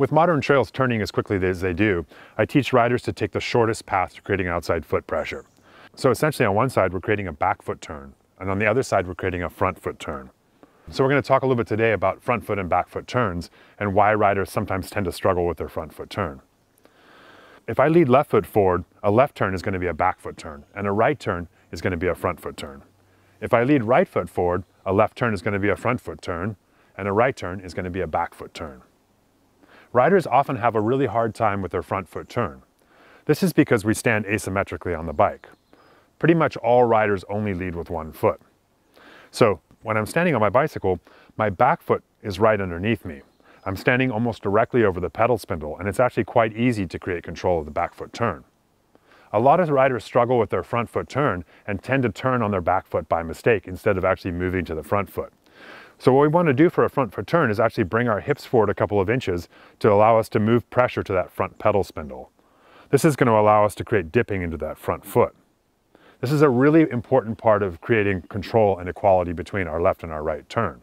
With modern trails turning as quickly as they do, I teach riders to take the shortest path to creating outside foot pressure. So essentially on one side, we're creating a back foot turn, and on the other side, we're creating a front foot turn. So we're gonna talk a little bit today about front foot and back foot turns and why riders sometimes tend to struggle with their front foot turn. If I lead left foot forward, a left turn is gonna be a back foot turn, and a right turn is gonna be a front foot turn. If I lead right foot forward, a left turn is gonna be a front foot turn, and a right turn is gonna be a back foot turn. Riders often have a really hard time with their front foot turn. This is because we stand asymmetrically on the bike. Pretty much all riders only lead with one foot. So when I'm standing on my bicycle, my back foot is right underneath me. I'm standing almost directly over the pedal spindle and it's actually quite easy to create control of the back foot turn. A lot of riders struggle with their front foot turn and tend to turn on their back foot by mistake instead of actually moving to the front foot. So what we want to do for a front foot turn is actually bring our hips forward a couple of inches to allow us to move pressure to that front pedal spindle. This is going to allow us to create dipping into that front foot. This is a really important part of creating control and equality between our left and our right turn.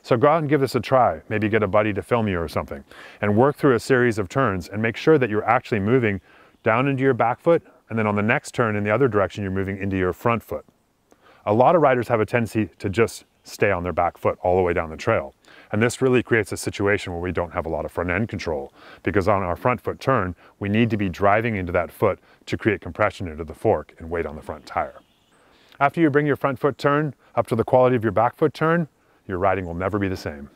So go out and give this a try. Maybe get a buddy to film you or something and work through a series of turns and make sure that you're actually moving down into your back foot and then on the next turn in the other direction, you're moving into your front foot. A lot of riders have a tendency to just stay on their back foot all the way down the trail. And this really creates a situation where we don't have a lot of front end control because on our front foot turn, we need to be driving into that foot to create compression into the fork and weight on the front tire. After you bring your front foot turn up to the quality of your back foot turn, your riding will never be the same.